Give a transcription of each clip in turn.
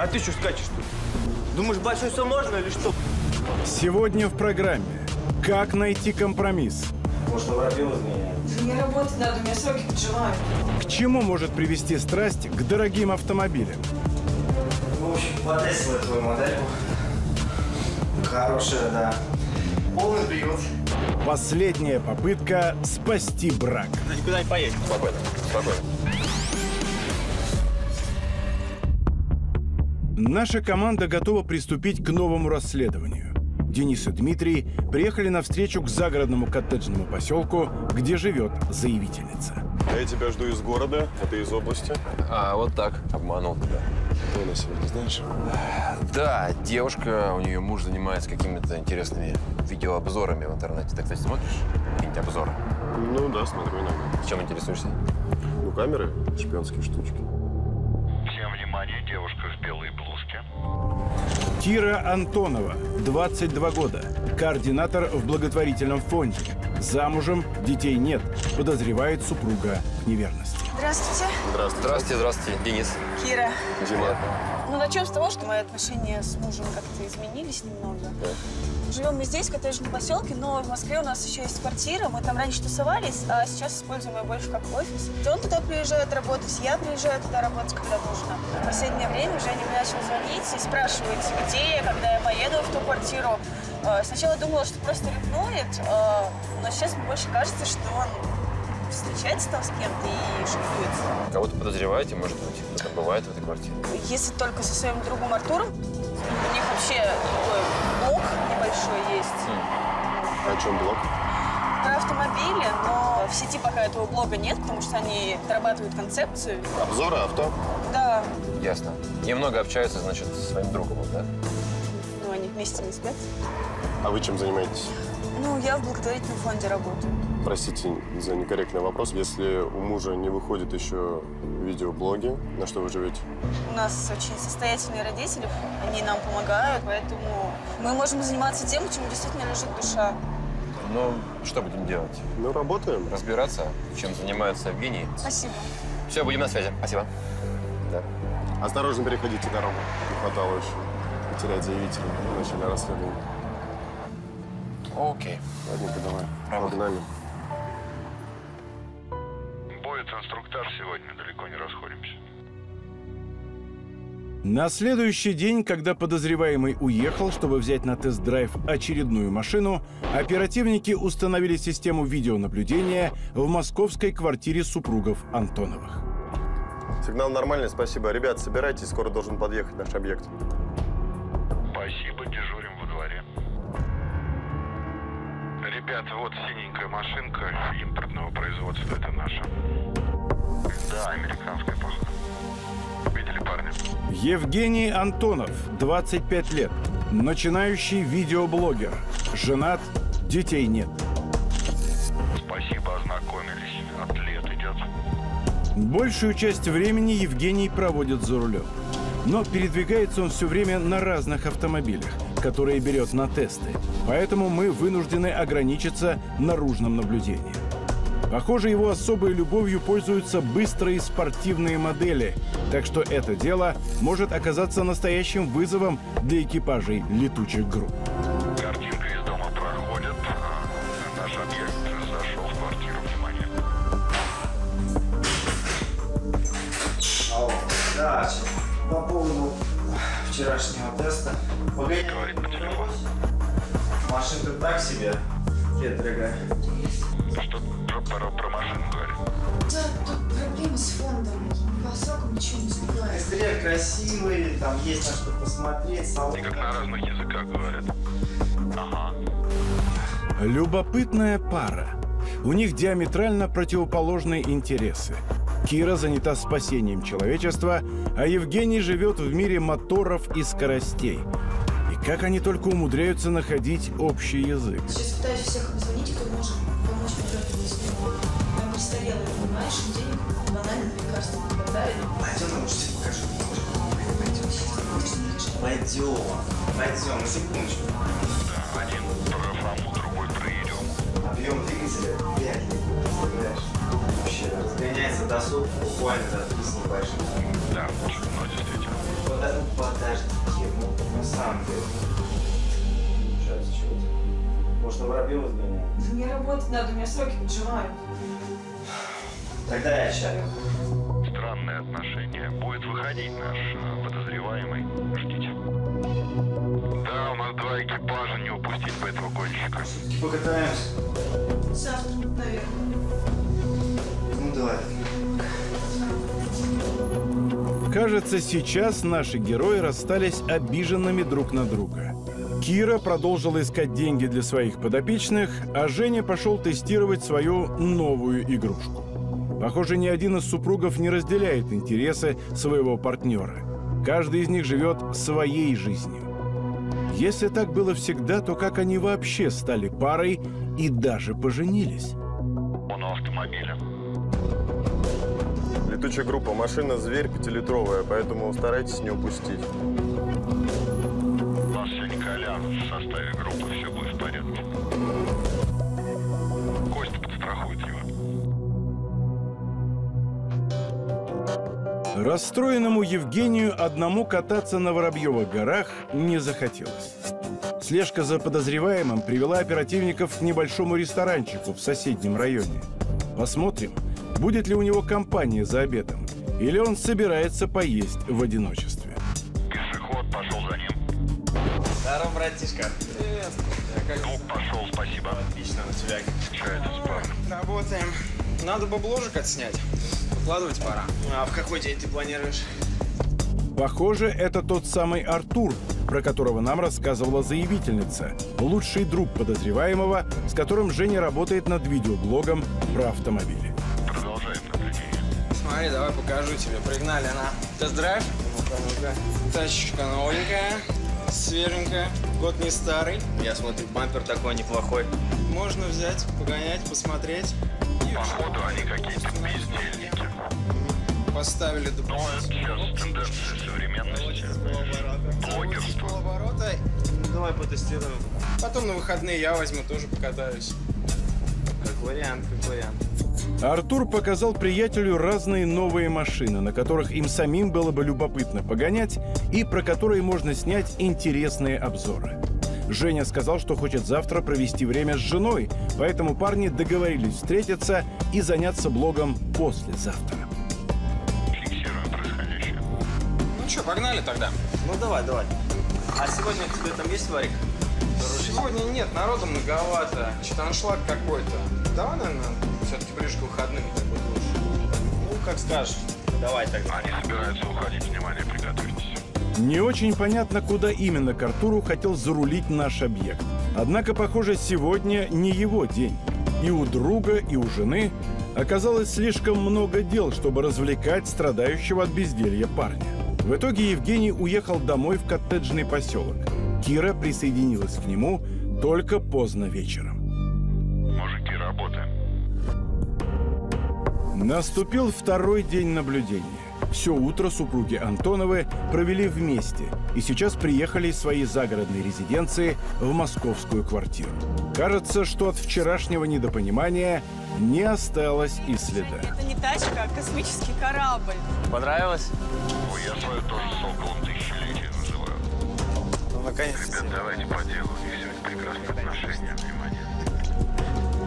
А ты что скачешь тут? Думаешь, большой все можно или что? Сегодня в программе «Как найти компромисс», Может, обратил изменяет? Мне работать надо, у меня сроки поджимают. к чему может привести страсть к дорогим автомобилям, В общем, потестила твою модельку. Хорошая, да. Полный привод. последняя попытка спасти брак. Никуда не поедем. Спокойно, спокойно. Наша команда готова приступить к новому расследованию. Денис и Дмитрий приехали на встречу к загородному коттеджному поселку, где живет заявительница. Я тебя жду из города, а ты из области. А, вот так. Обманул тебя. Кто она сегодня, знаешь? Да, девушка, у нее муж занимается какими-то интересными видеообзорами в интернете. Ты, кстати, смотришь какие-нибудь обзоры? Ну да, смотрю иногда. Чем интересуешься? Ну, камеры, шпионские штучки. Всем внимание, девушка в блузке. Кира Антонова, 22 года, координатор в благотворительном фонде. Замужем, детей нет, подозревает супруга в неверности. Здравствуйте, Здравствуйте. Здравствуйте, здравствуйте, Денис. Кира. Дима. Ну, начнем с того, что мои отношения с мужем как-то изменились немного. Живем мы здесь, в коттеджном поселке, но в Москве у нас еще есть квартира. Мы там раньше тусовались, а сейчас используем ее больше как офис. Он туда приезжает работать, я приезжаю туда работать, когда нужно. В последнее время Женя мне начал звонить и спрашивать, где я, когда я поеду в ту квартиру. Э, Сначала думала, что просто ревнует, э, но сейчас мне больше кажется, что он встречается там с кем-то и шикуется. Кого-то подозреваете, может быть? Кто там бывает в этой квартире? Если только со своим другом Артуром. У них вообще небольшой есть О чем блог? про автомобили, но в сети пока этого блога нет, потому что они дорабатывают концепцию. Обзоры авто. Да, Ясно. Немного общаются, значит, со своим другом, да? но они вместе не спят. А вы чем занимаетесь? Ну, я в благотворительном фонде работаю. Простите за некорректный вопрос. Если у мужа не выходит еще видеоблоги, на что вы живете? У нас очень состоятельные родители, они нам помогают, поэтому мы можем заниматься тем, чему действительно лежит душа. Ну, что будем делать? Ну, работаем. Разбираться, чем занимается Евгений. Спасибо. Все, будем на связи. Спасибо. Да. Осторожно переходите дорогу. Не хватало еще потерять заявителя в начале расследования. Окей. Ладненько, давай. Работаем. Погнали. Инструктаж сегодня, далеко не расходимся. На следующий день, когда подозреваемый уехал, чтобы взять на тест-драйв очередную машину, оперативники установили систему видеонаблюдения в московской квартире супругов Антоновых. Сигнал нормальный, спасибо. Ребят, собирайтесь, скоро должен подъехать наш объект. Спасибо, дежурим во дворе. Ребята, вот синенькая машинка импортного производства, это наша. Да, американская, походу. Видели парня? Евгений Антонов, 25 лет, начинающий видеоблогер, женат, детей нет. Спасибо, ознакомились. Атлет идет. Большую часть времени Евгений проводит за рулем. Но передвигается он все время на разных автомобилях, которые берет на тесты. Поэтому мы вынуждены ограничиться наружным наблюдением. Похоже, его особой любовью пользуются быстрые спортивные модели, так что это дело может оказаться настоящим вызовом для экипажей летучих групп. Посмотреть. салон Они как на разных языках говорят. Ага. Любопытная пара. У них диаметрально противоположные интересы. Кира занята спасением человечества, а Евгений живет в мире моторов и скоростей. И как они только умудряются находить общий язык. Сейчас пытаюсь всех обзвонить, кто может помочь мне. Я престарелая, понимаешь, и денег банально на лекарства не хватает. Пойдем. Пойдем. Пойдем, секундочку. Да, один про Фому, другой про Ерему. Объем двигателя 5 литров, представляешь? Вообще разгоняется до сотки буквально за 30 небольших. Да, чудно, действительно. Вот подожди, ну, подожди, ну, на самом деле. Получается, чего-то. Может, на Воробьева сгоняем? Да мне работать надо, у меня сроки поджимают. Тогда я чаю. Странные отношения. Будет выходить наш э, подозреваемый. Ждите. Да, у нас два экипажа, не упустить бы этого гонщика. Покатаемся. Завтра, наверное. Ну, давай. Кажется, сейчас наши герои расстались обиженными друг на друга. Кира продолжила искать деньги для своих подопечных, а Женя пошел тестировать свою новую игрушку. Похоже, ни один из супругов не разделяет интересы своего партнера. Каждый из них живет своей жизнью. Если так было всегда, то как они вообще стали парой и даже поженились? Он автомобиля. Летучая группа. Машина «Зверь» пятилитровая, поэтому старайтесь не упустить. Расстроенному Евгению одному кататься на Воробьевых горах не захотелось. Слежка за подозреваемым привела оперативников к небольшому ресторанчику в соседнем районе. Посмотрим, будет ли у него компания за обедом, или он собирается поесть в одиночестве. Пешеход пошел за ним. Здорово, братишка. Дух пошел, спасибо. Отлично на тебя. Че это с парнем? Работаем. Надо бабложек отснять. Выкладывать пора. А в какой день ты планируешь? Похоже, это тот самый Артур, про которого нам рассказывала заявительница, лучший друг подозреваемого, с которым Женя работает над видеоблогом про автомобили. Продолжаем наблюдение. Смотри, давай покажу тебе. Пригнали на тест-драйв. Ну-ка, ну-ка. Тачечка новенькая, свеженькая, год не старый. Я смотрю, бампер такой неплохой. Можно взять, погонять, посмотреть. Походу они какие-то бездельники. поставили Ну, это документы. сейчас тенденция современности. Блогерство. Полоборота. Давай потестируем. Потом на выходные я возьму, тоже покатаюсь. Как вариант, как вариант. Артур показал приятелю разные новые машины, на которых им самим было бы любопытно погонять и про которые можно снять интересные обзоры. Женя сказал, что хочет завтра провести время с женой, поэтому парни договорились встретиться и заняться блогом послезавтра. Фиксируем происходящее. Ну что, погнали тогда. Ну, давай, давай. А сегодня к тебе там есть варик? Сегодня нет, народу многовато. Что-то аншлаг какой-то. Давай, наверное, все-таки ближе к выходным так будет лучше. Ну, как скажешь. Давай тогда. Они собираются уходить. Внимание. Не очень понятно, куда именно к Артуру хотел зарулить наш объект. Однако, похоже, сегодня не его день. И у друга, и у жены оказалось слишком много дел, чтобы развлекать страдающего от безделья парня. В итоге Евгений уехал домой в коттеджный поселок. Кира присоединилась к нему только поздно вечером. Мужики, работаем. Наступил второй день наблюдения. Все утро супруги Антоновы провели вместе и сейчас приехали из своей загородной резиденции в московскую квартиру. Кажется, что от вчерашнего недопонимания не осталось и следа. Это не тачка, а космический корабль. Понравилось? Ой, я свою тоже соколом тысячелетия называю. Ну, наконец. Ребят, давайте по делу. И сегодня прекрасные отношения. Внимание.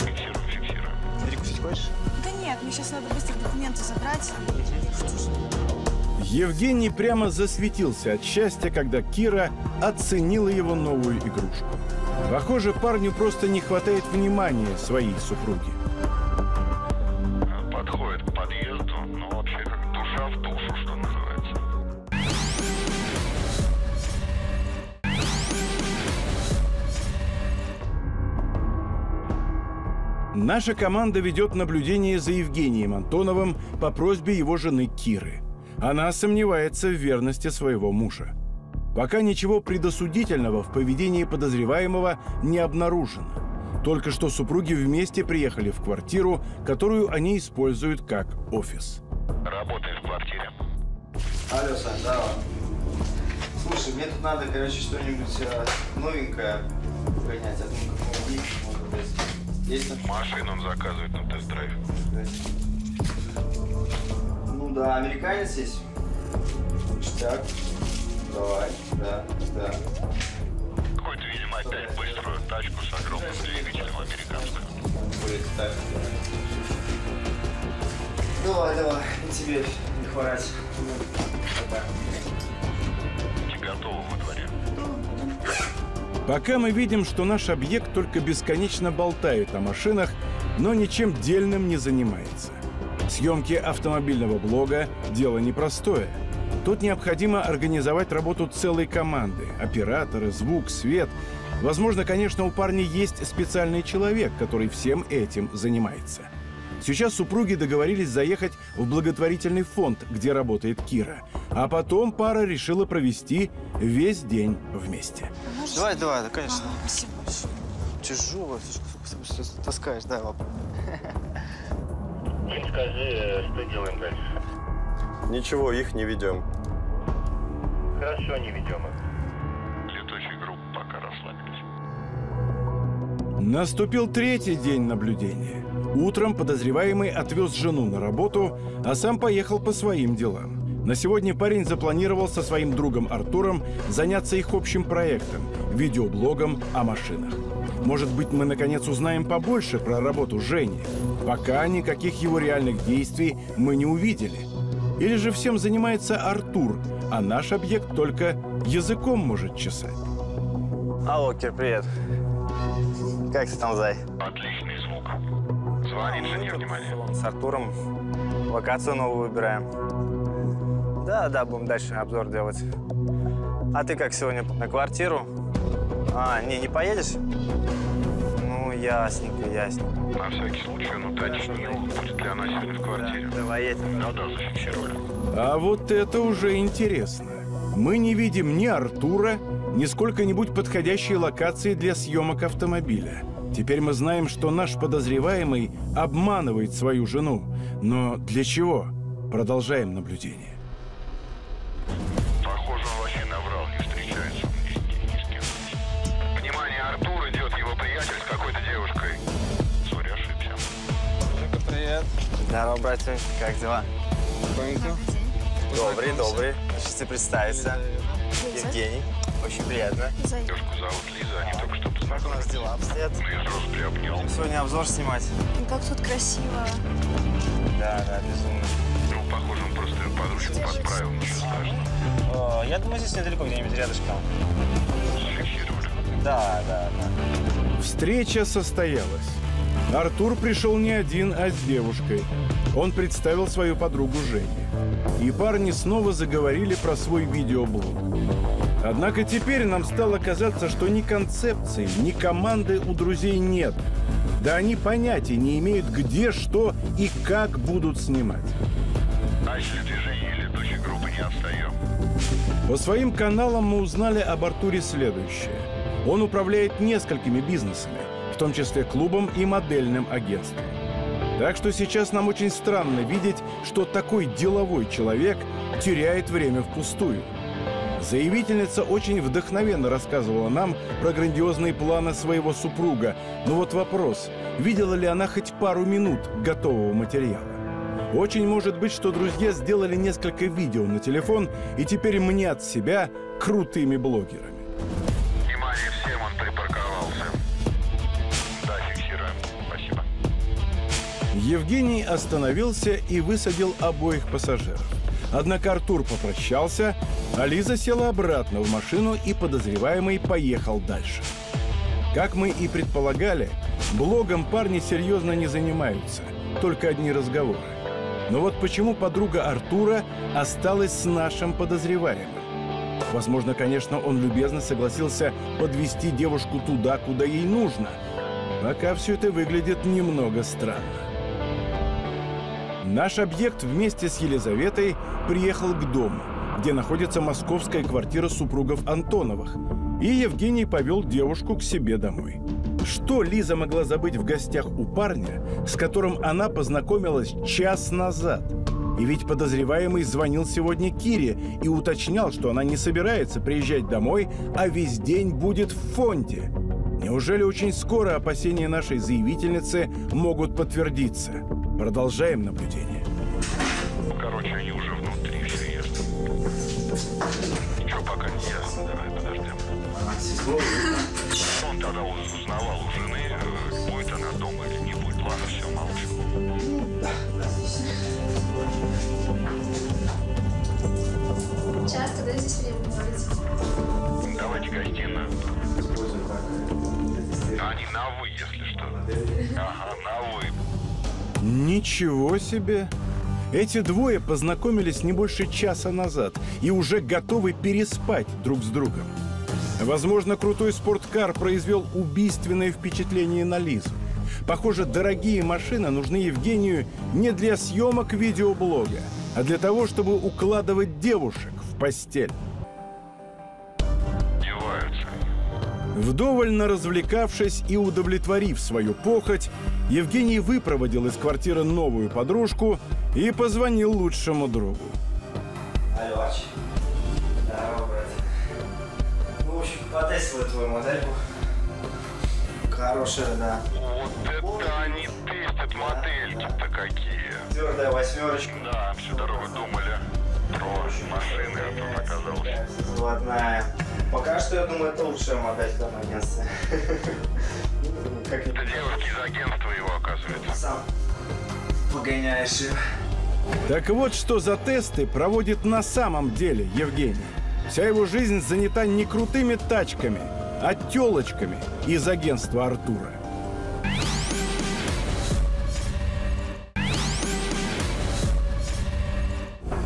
Фиксируем, фиксируем. Перекусить хочешь? Да нет, мне сейчас надо быстро документы забрать. Евгений прямо засветился от счастья, когда Кира оценила его новую игрушку. Похоже, парню просто не хватает внимания своей супруги. Наша команда ведет наблюдение за Евгением Антоновым по просьбе его жены Киры. Она сомневается в верности своего мужа. Пока ничего предосудительного в поведении подозреваемого не обнаружено. Только что супруги вместе приехали в квартиру, которую они используют как офис. Работает в квартире. Алло, Сань, здорово. Слушай, мне тут надо, короче, что-нибудь э, новенькое гонять. Одну какого может быть. Есть? Машину он заказывает на тест-драйв. Ну да, американец есть. Ништяк. Давай, да, да. Какой-то, видимо, опять быструю тачку с огромным двигателем американскую. Представь. Давай, давай, и тебе не хворать. Будьте готовы во дворе. Пока мы видим, что наш объект только бесконечно болтает о машинах, но ничем дельным не занимается. Съемки автомобильного блога – дело непростое. Тут необходимо организовать работу целой команды – операторы, звук, свет. Возможно, конечно, у парня есть специальный человек, который всем этим занимается. Сейчас супруги договорились заехать в благотворительный фонд, где работает Кира. А потом пара решила провести весь день вместе. Давай, давай, да, конечно. Ага, спасибо большое. Тяжело, таскаешь, да, лапу. Скажи, что делаем дальше? Ничего, их не ведем. Хорошо, не ведем их. Летучая группа пока расслабились. Наступил третий день наблюдения. Утром подозреваемый отвез жену на работу, а сам поехал по своим делам. На сегодня парень запланировал со своим другом Артуром заняться их общим проектом – видеоблогом о машинах. Может быть, мы наконец узнаем побольше про работу Жени. Пока никаких его реальных действий мы не увидели. Или же всем занимается Артур, а наш объект только языком может чесать. Алло, Кир, привет. Как ты там, Зай? Отличный звук. Жене, внимание. С Артуром локацию новую выбираем. Да, да, будем дальше обзор делать. А ты как сегодня на квартиру? А, не, не поедешь? Ну, ясненько, ясненько. На всякий случай он уточнил, будет ли она сегодня в квартире. Давай едем. Да-да, зафиксировали. А вот это уже интересно. Мы не видим ни Артура, ни сколько-нибудь подходящей локации для съемок автомобиля. Теперь мы знаем, что наш подозреваемый обманывает свою жену. Но для чего? Продолжаем наблюдение. Похоже, он вообще наврал, не встречается ни, ни- ни с кем. Внимание, Артур идет, его приятель с какой-то девушкой. Сори, ошибся. Жека, привет. Здорово, братья. Как дела? Спокойненько. Добрый, добрый. Хочется представиться. Евгений. Очень приятно. Девушку зовут Лиза, они только что Как у нас дела обстоят? Сегодня обзор снимать. Ну, Как тут красиво. Да, да, безумно. Ну, похоже, он просто ее подружку подправил, ничего страшного. я думаю, здесь недалеко, где-нибудь рядышком. Зафиксировали. Да, да, да. Встреча состоялась. Артур пришел не один, а с девушкой. Он представил свою подругу Жене. И парни снова заговорили про свой видеоблог. Однако теперь нам стало казаться, что ни концепции, ни команды у друзей нет. Да они понятия не имеют, где, что и как будут снимать. Начали движение летучей группы, не отстаем. По своим каналам мы узнали об Артуре следующее. Он управляет несколькими бизнесами, в том числе клубом и модельным агентством. Так что сейчас нам очень странно видеть, что такой деловой человек теряет время впустую. Заявительница очень вдохновенно рассказывала нам про грандиозные планы своего супруга. Но вот вопрос, видела ли она хоть пару минут готового материала? Очень может быть, что друзья сделали несколько видео на телефон и теперь мнят себя крутыми блогерами. Внимание всем, он припарковался. Да, фиксируем. Спасибо. Евгений остановился и высадил обоих пассажиров. Однако Артур попрощался, а Лиза села обратно в машину и подозреваемый поехал дальше. Как мы и предполагали, блогом парни серьезно не занимаются, только одни разговоры. Но вот почему подруга Артура осталась с нашим подозреваемым? Возможно, конечно, он любезно согласился подвести девушку туда, куда ей нужно. Пока все это выглядит немного странно. Наш объект вместе с Елизаветой приехал к дому, где находится московская квартира супругов Антоновых. И Евгений повел девушку к себе домой. Что Лиза могла забыть в гостях у парня, с которым она познакомилась час назад? И ведь подозреваемый звонил сегодня Кире и уточнял, что она не собирается приезжать домой, а весь день будет в фонде. Неужели очень скоро опасения нашей заявительницы могут подтвердиться? Продолжаем наблюдение. Короче, они уже внутри, все ясно. Ничего пока не ясно, давай подождем. Он тогда узнавал у жены, э, будет она дома или не будет. Ладно, все, молчу. Часто, да, здесь время проводите? Давайте гостиную. Они на вы, если что. Ничего себе! Эти двое познакомились не больше часа назад и уже готовы переспать друг с другом. Возможно, крутой спорткар произвел убийственное впечатление на Лизу. Похоже, дорогие машины нужны Евгению не для съемок видеоблога, а для того, чтобы укладывать девушек в постель. Вдоволь развлекавшись и удовлетворив свою похоть, Евгений выпроводил из квартиры новую подружку и позвонил лучшему другу. Алло, Арчи. Здорово, брат. Ну, в общем, потестила твою модельку. Хорошая, да. Вот это они тестят модельки-то какие. Твердая восьмерочка. Да, всю дорогу думали про машины, а тут оказалось. Заводная. Пока что, я думаю, это лучшая модель в данном агентстве. Как Это девушки из агентства его, оказывается. сам погоняешь ее. Так вот, что за тесты проводит на самом деле Евгений. Вся его жизнь занята не крутыми тачками, а телочками из агентства Артура.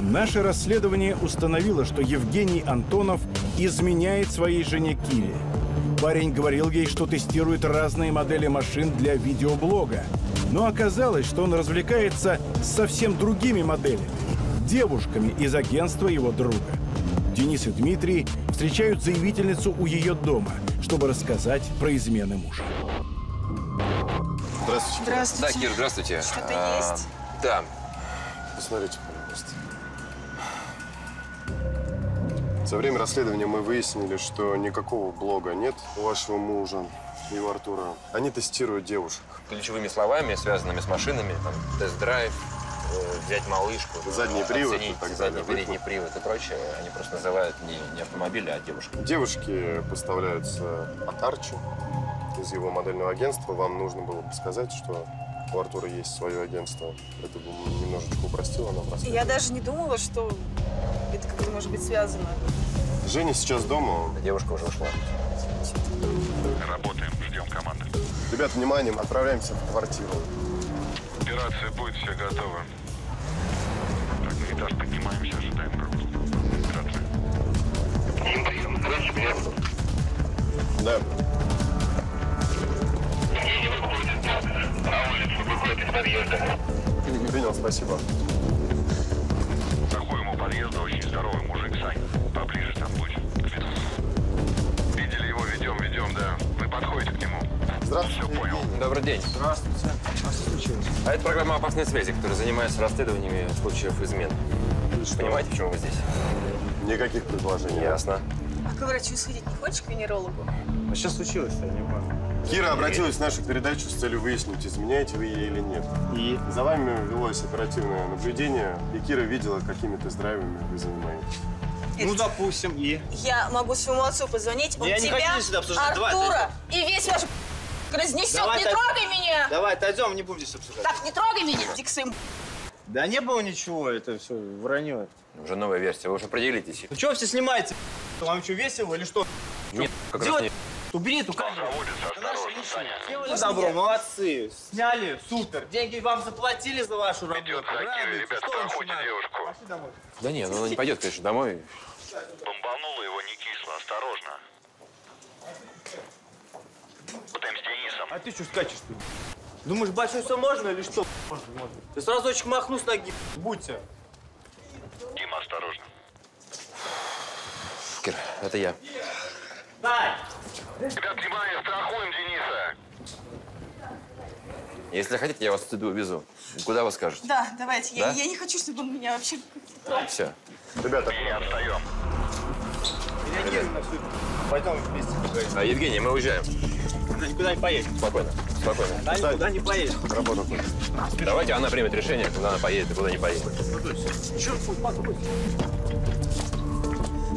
Наше расследование установило, что Евгений Антонов изменяет своей жене Кире. Парень говорил ей, что тестирует разные модели машин для видеоблога. Но оказалось, что он развлекается с совсем другими моделями. Девушками из агентства его друга. Денис и Дмитрий встречают заявительницу у ее дома, чтобы рассказать про измены мужа. Здравствуйте. Да, Здравствуйте. Кир, здравствуйте. Что-то А, есть? Да. Посмотрите, За время расследования мы выяснили, что никакого блога нет у вашего мужа и у Артура. Они тестируют девушек. Ключевыми словами, связанными с машинами, там, тест-драйв, э, взять малышку, Задний привод и так задний далее. передний привод и прочее, они просто называют не, не автомобили, а девушку. Девушки поставляются от Арчи из его модельного агентства. Вам нужно было бы сказать, что у Артура есть свое агентство. Это бы немножечко упростило нам расследование. Я даже не думала, что это как-то может быть связано. Женя сейчас дома. Девушка уже ушла. Работаем, ждем команды. Ребят, внимание, мы отправляемся в квартиру. Операция будет, все готово. Так, на этаж поднимаемся, ожидаем работу. Операция. Да. Принял, спасибо. Заходим у подъезда, очень здоровый мужик, Сань. Поближе там будь. Видели его, ведем, ведем, да. Вы подходите к нему. Здравствуйте. Все понял. Добрый день. Здравствуйте. А что случилось? А это программа «Опасной связи», которая занимается расследованиями случаев измен. Понимаете, почему вы здесь? Никаких предложений. Ясно. А к врачу сходить не хочешь, к венерологу? А что случилось-то, я не понял. Кира обратилась в нашу передачу с целью выяснить, изменяете вы ей или нет. И? За вами велось оперативное наблюдение, и Кира видела, какими тест-драйвами вы занимаетесь. Ну, допустим, и? Я могу своему отцу позвонить, он Я не тебя, хочу сюда обсуждать. Давай, Артура и весь ваш разнесет. Давай, не трогай меня! Давай, отойдем, не будем здесь обсуждать. Так, не трогай меня! Иди к своим Да не было ничего, это все вранье. Уже новая версия, вы уже определитесь. Ну что все снимаете? Вам что, весело или что? Нет, как раз Делать- не... Убери эту камеру. Осторожно, Саня. Сделали добро, молодцы. Сняли, супер. Деньги вам заплатили за вашу работу. Идет Радуйтесь. ребят, надо? девушку. Пошли домой. Да нет, ну она не пойдет, конечно, домой. Бомбануло его не кисло, осторожно. Работаем с Денисом. А ты что скачешь-то? Думаешь, большой все можно или что? Можно, можно. Ты сразу очень махну с ноги. Будьте. Дима, осторожно. Кир, это я. Дай! Ребят, внимание, страхуем Дениса. Если хотите, я вас отсюда увезу. Куда вы скажете? Да, давайте. Я, Да? я не хочу, чтобы он меня вообще... Все. Ребята, Не отстаем. На. Пойдем вместе. А, Евгений, мы уезжаем. Она никуда не поедет. Спокойно, спокойно. Она никуда не поедет. работа будет. Давайте она примет решение, куда она поедет и куда не поедет. Черт.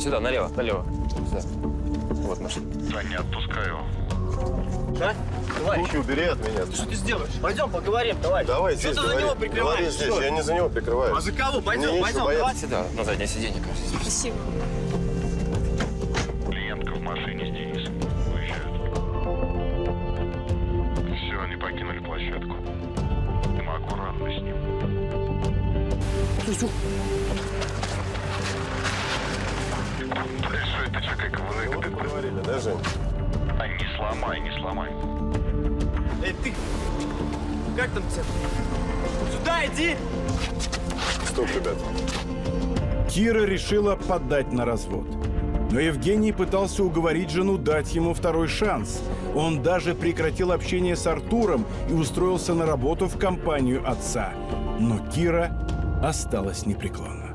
Сюда, налево, налево. Сюда. Вот машина. Да, не отпускаю. Руки убери от меня. Что ты сделаешь? Пойдем поговорим, давай. Давай Что здесь ты за говори. него Говори прикрываешь? здесь, Что? я не за него прикрываюсь. А за кого? Пойдем, Мне пойдем, давай. Сюда, на заднее сиденье, кажется. Спасибо. Клиентка в машине с Денисом. Уезжают. Все, они покинули площадку. Мы аккуратно с ним. Да Жень? А, не сломай, не сломай. Эй, ты! Как там тебя? Сюда иди! Стоп, ребят. Кира решила подать на развод. Но Евгений пытался уговорить жену дать ему второй шанс. Он даже прекратил общение с Артуром и устроился на работу в компанию отца. Но Кира осталась непреклонна.